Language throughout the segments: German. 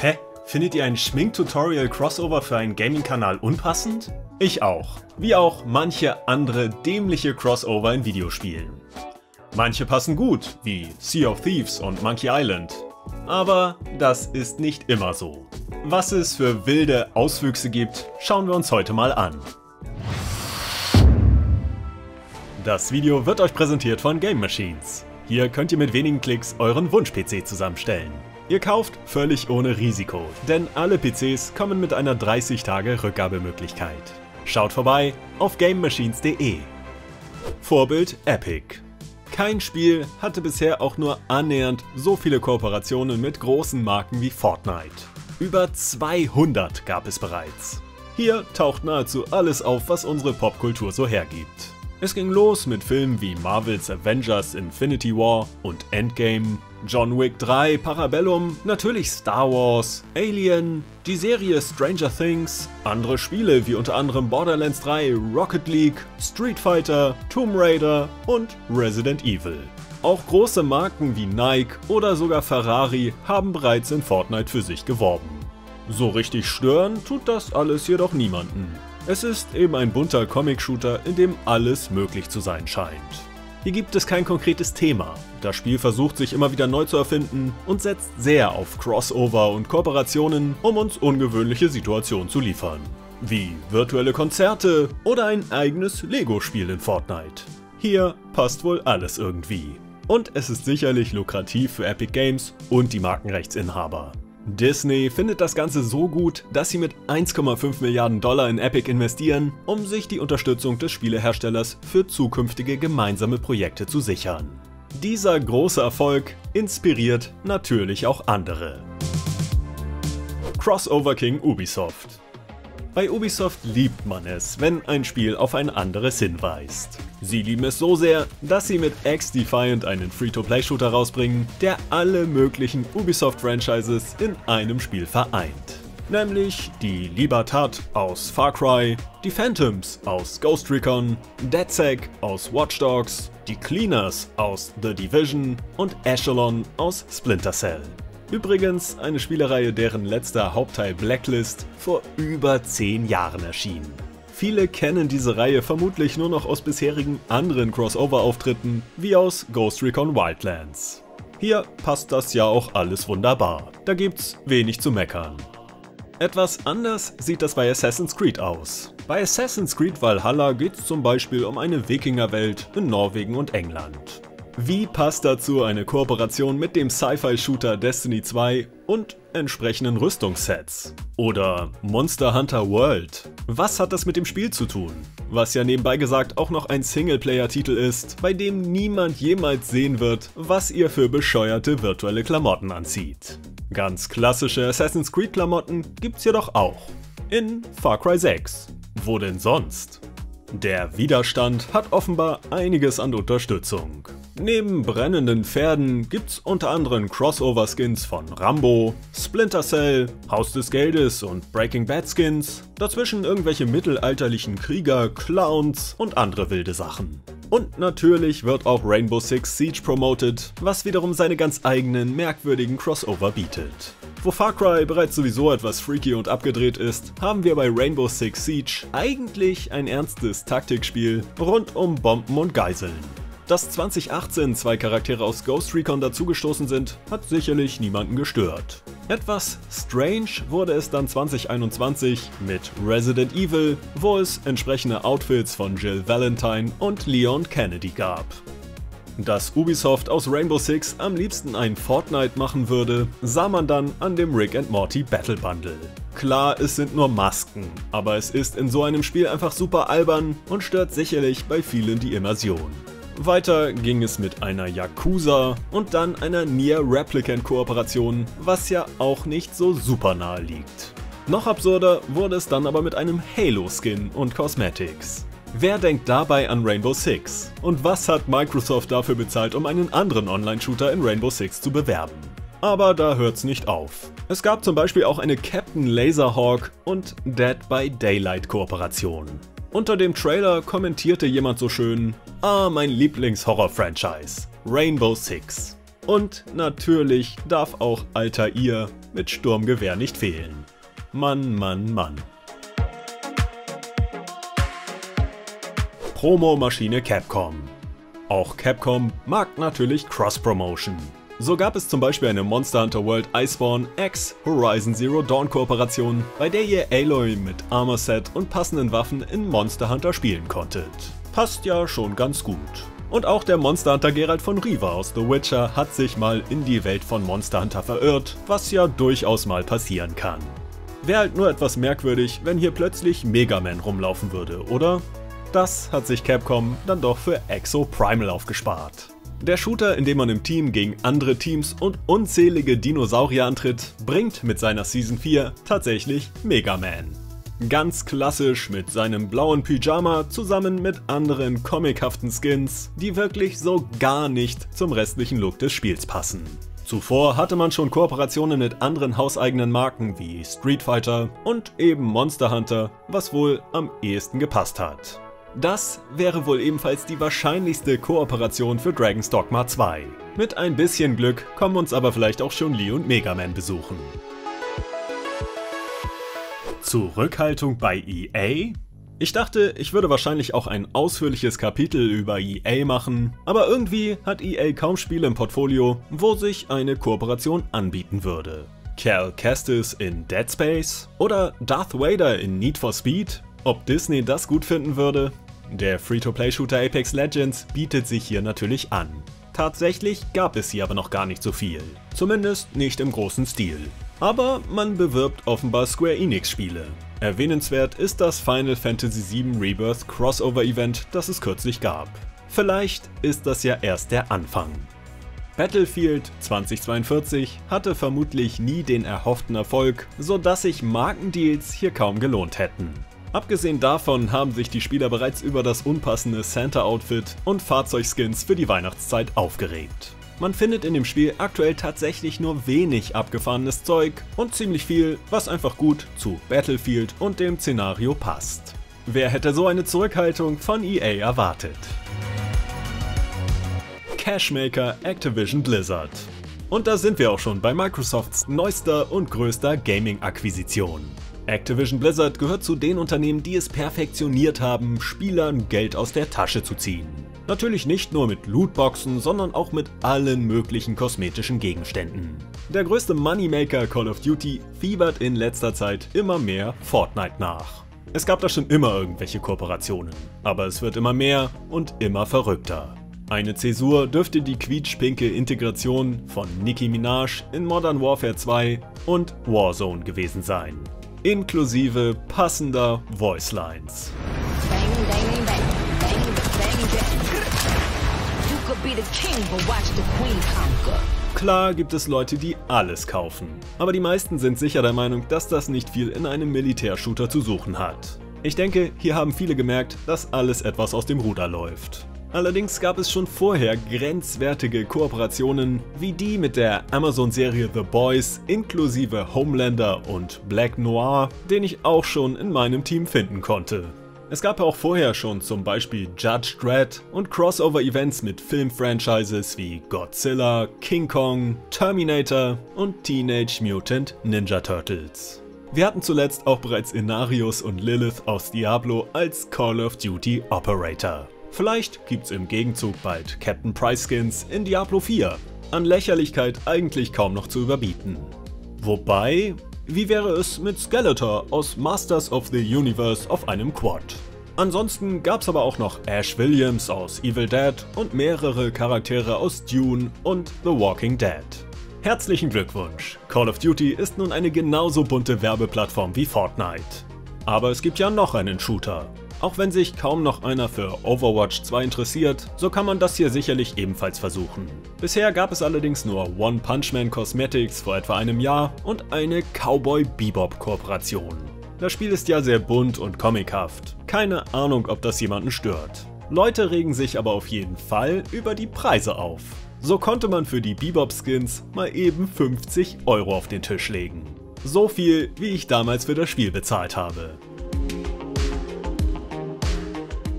Hä? Findet ihr ein Schminktutorial-Crossover für einen Gaming-Kanal unpassend? Ich auch. Wie auch manche andere dämliche Crossover in Videospielen. Manche passen gut, wie Sea of Thieves und Monkey Island. Aber das ist nicht immer so. Was es für wilde Auswüchse gibt, schauen wir uns heute mal an. Das Video wird euch präsentiert von Game Machines. Hier könnt ihr mit wenigen Klicks euren Wunsch-PC zusammenstellen. Ihr kauft völlig ohne Risiko, denn alle PCs kommen mit einer 30-Tage-Rückgabemöglichkeit. Schaut vorbei auf gamemachines.de. Vorbild Epic. Kein Spiel hatte bisher auch nur annähernd so viele Kooperationen mit großen Marken wie Fortnite. Über 200 gab es bereits. Hier taucht nahezu alles auf, was unsere Popkultur so hergibt. Es ging los mit Filmen wie Marvels Avengers Infinity War und Endgame, John Wick 3, Parabellum, natürlich Star Wars, Alien, die Serie Stranger Things, andere Spiele wie unter anderem Borderlands 3, Rocket League, Street Fighter, Tomb Raider und Resident Evil. Auch große Marken wie Nike oder sogar Ferrari haben bereits in Fortnite für sich geworben. So richtig stören tut das alles jedoch niemanden. Es ist eben ein bunter Comic-Shooter, in dem alles möglich zu sein scheint. Hier gibt es kein konkretes Thema. Das Spiel versucht sich immer wieder neu zu erfinden und setzt sehr auf Crossover und Kooperationen, um uns ungewöhnliche Situationen zu liefern. Wie virtuelle Konzerte oder ein eigenes Lego-Spiel in Fortnite. Hier passt wohl alles irgendwie. Und es ist sicherlich lukrativ für Epic Games und die Markenrechtsinhaber. Disney findet das Ganze so gut, dass sie mit 1,5 Milliarden Dollar in Epic investieren, um sich die Unterstützung des Spieleherstellers für zukünftige gemeinsame Projekte zu sichern. Dieser große Erfolg inspiriert natürlich auch andere. Crossover King Ubisoft bei Ubisoft liebt man es, wenn ein Spiel auf ein anderes hinweist. Sie lieben es so sehr, dass sie mit X-Defiant einen Free-to-Play-Shooter rausbringen, der alle möglichen Ubisoft-Franchises in einem Spiel vereint. Nämlich die Libertad aus Far Cry, die Phantoms aus Ghost Recon, DedSec aus Watch Dogs, die Cleaners aus The Division und Echelon aus Splinter Cell. Übrigens eine Spielereihe, deren letzter Hauptteil Blacklist vor über 10 Jahren erschien. Viele kennen diese Reihe vermutlich nur noch aus bisherigen anderen Crossover-Auftritten, wie aus Ghost Recon Wildlands. Hier passt das ja auch alles wunderbar, da gibt's wenig zu meckern. Etwas anders sieht das bei Assassin's Creed aus. Bei Assassin's Creed Valhalla geht es zum Beispiel um eine Wikingerwelt in Norwegen und England. Wie passt dazu eine Kooperation mit dem Sci-Fi-Shooter Destiny 2 und entsprechenden Rüstungssets? Oder Monster Hunter World? Was hat das mit dem Spiel zu tun? Was ja nebenbei gesagt auch noch ein Singleplayer-Titel ist, bei dem niemand jemals sehen wird, was ihr für bescheuerte virtuelle Klamotten anzieht. Ganz klassische Assassin's Creed Klamotten gibt's jedoch auch. In Far Cry 6. Wo denn sonst? Der Widerstand hat offenbar einiges an Unterstützung. Neben brennenden Pferden gibt's unter anderem Crossover-Skins von Rambo, Splinter Cell, Haus des Geldes und Breaking Bad Skins, dazwischen irgendwelche mittelalterlichen Krieger, Clowns und andere wilde Sachen. Und natürlich wird auch Rainbow Six Siege promoted, was wiederum seine ganz eigenen merkwürdigen Crossover bietet. Wo Far Cry bereits sowieso etwas freaky und abgedreht ist, haben wir bei Rainbow Six Siege eigentlich ein ernstes Taktikspiel rund um Bomben und Geiseln. Dass 2018 zwei Charaktere aus Ghost Recon dazugestoßen sind, hat sicherlich niemanden gestört. Etwas strange wurde es dann 2021 mit Resident Evil, wo es entsprechende Outfits von Jill Valentine und Leon Kennedy gab. Dass Ubisoft aus Rainbow Six am liebsten ein Fortnite machen würde, sah man dann an dem Rick and Morty Battle Bundle. Klar, es sind nur Masken, aber es ist in so einem Spiel einfach super albern und stört sicherlich bei vielen die Immersion. Weiter ging es mit einer Yakuza und dann einer Nier Replicant Kooperation, was ja auch nicht so super nahe liegt. Noch absurder wurde es dann aber mit einem Halo-Skin und Cosmetics. Wer denkt dabei an Rainbow Six? Und was hat Microsoft dafür bezahlt, um einen anderen Online-Shooter in Rainbow Six zu bewerben? Aber da hört's nicht auf. Es gab zum Beispiel auch eine Captain Laserhawk und Dead by Daylight Kooperation. Unter dem Trailer kommentierte jemand so schön, ah, mein Lieblings-Horror-Franchise, Rainbow Six. Und natürlich darf auch alter ihr mit Sturmgewehr nicht fehlen. Mann, Mann, Mann. Promomaschine Capcom. Auch Capcom mag natürlich Cross-Promotion. So gab es zum Beispiel eine Monster Hunter World Iceborne X Horizon Zero Dawn Kooperation, bei der ihr Aloy mit Armor Set und passenden Waffen in Monster Hunter spielen konntet. Passt ja schon ganz gut. Und auch der Monster Hunter Geralt von Riva aus The Witcher hat sich mal in die Welt von Monster Hunter verirrt, was ja durchaus mal passieren kann. Wäre halt nur etwas merkwürdig, wenn hier plötzlich Mega Man rumlaufen würde, oder? Das hat sich Capcom dann doch für Exo Primal aufgespart. Der Shooter, in dem man im Team gegen andere Teams und unzählige Dinosaurier antritt, bringt mit seiner Season 4 tatsächlich Mega Man. Ganz klassisch mit seinem blauen Pyjama zusammen mit anderen comichaften Skins, die wirklich so gar nicht zum restlichen Look des Spiels passen. Zuvor hatte man schon Kooperationen mit anderen hauseigenen Marken wie Street Fighter und eben Monster Hunter, was wohl am ehesten gepasst hat. Das wäre wohl ebenfalls die wahrscheinlichste Kooperation für Dragon's Dogma 2. Mit ein bisschen Glück kommen uns aber vielleicht auch schon Lee und Mega Man besuchen. Zurückhaltung bei EA? Ich dachte, ich würde wahrscheinlich auch ein ausführliches Kapitel über EA machen, aber irgendwie hat EA kaum Spiele im Portfolio, wo sich eine Kooperation anbieten würde. Cal Kestis in Dead Space oder Darth Vader in Need for Speed? Ob Disney das gut finden würde? Der Free-to-Play-Shooter Apex Legends bietet sich hier natürlich an. Tatsächlich gab es hier aber noch gar nicht so viel. Zumindest nicht im großen Stil. Aber man bewirbt offenbar Square Enix Spiele. Erwähnenswert ist das Final Fantasy VII Rebirth Crossover Event, das es kürzlich gab. Vielleicht ist das ja erst der Anfang. Battlefield 2042 hatte vermutlich nie den erhofften Erfolg, sodass sich Markendeals hier kaum gelohnt hätten. Abgesehen davon haben sich die Spieler bereits über das unpassende Santa-Outfit und Fahrzeugskins für die Weihnachtszeit aufgeregt. Man findet in dem Spiel aktuell tatsächlich nur wenig abgefahrenes Zeug und ziemlich viel, was einfach gut zu Battlefield und dem Szenario passt. Wer hätte so eine Zurückhaltung von EA erwartet? Cashmaker Activision Blizzard. Und da sind wir auch schon bei Microsofts neuester und größter Gaming-Akquisition. Activision Blizzard gehört zu den Unternehmen, die es perfektioniert haben, Spielern Geld aus der Tasche zu ziehen. Natürlich nicht nur mit Lootboxen, sondern auch mit allen möglichen kosmetischen Gegenständen. Der größte Moneymaker Call of Duty fiebert in letzter Zeit immer mehr Fortnite nach. Es gab da schon immer irgendwelche Kooperationen, aber es wird immer mehr und immer verrückter. Eine Zäsur dürfte die quietschpinke Integration von Nicki Minaj in Modern Warfare 2 und Warzone gewesen sein inklusive passender Voicelines. Klar gibt es Leute, die alles kaufen, aber die meisten sind sicher der Meinung, dass das nicht viel in einem Militärshooter zu suchen hat. Ich denke, hier haben viele gemerkt, dass alles etwas aus dem Ruder läuft. Allerdings gab es schon vorher grenzwertige Kooperationen wie die mit der Amazon-Serie The Boys inklusive Homelander und Black Noir, den ich auch schon in meinem Team finden konnte. Es gab auch vorher schon zum Beispiel Judge Dredd und Crossover-Events mit Film-Franchises wie Godzilla, King Kong, Terminator und Teenage Mutant Ninja Turtles. Wir hatten zuletzt auch bereits Inarius und Lilith aus Diablo als Call of Duty Operator. Vielleicht gibt's im Gegenzug bald Captain Price Skins in Diablo 4. An Lächerlichkeit eigentlich kaum noch zu überbieten. Wobei, wie wäre es mit Skeletor aus Masters of the Universe auf einem Quad? Ansonsten gab's aber auch noch Ash Williams aus Evil Dead und mehrere Charaktere aus Dune und The Walking Dead. Herzlichen Glückwunsch! Call of Duty ist nun eine genauso bunte Werbeplattform wie Fortnite. Aber es gibt ja noch einen Shooter. Auch wenn sich kaum noch einer für Overwatch 2 interessiert, so kann man das hier sicherlich ebenfalls versuchen. Bisher gab es allerdings nur One Punch Man Cosmetics vor etwa einem Jahr und eine Cowboy Bebop Kooperation. Das Spiel ist ja sehr bunt und comichaft. Keine Ahnung, ob das jemanden stört. Leute regen sich aber auf jeden Fall über die Preise auf. So konnte man für die Bebop-Skins mal eben 50 Euro auf den Tisch legen. So viel, wie ich damals für das Spiel bezahlt habe.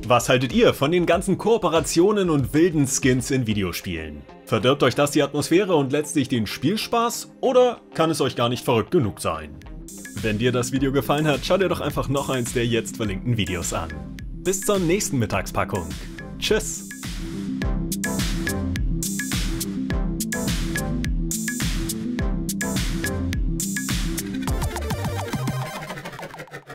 Was haltet ihr von den ganzen Kooperationen und wilden Skins in Videospielen? Verdirbt euch das die Atmosphäre und letztlich den Spielspaß oder kann es euch gar nicht verrückt genug sein? Wenn dir das Video gefallen hat, schau dir doch einfach noch eins der jetzt verlinkten Videos an. Bis zur nächsten Mittagspackung. Tschüss!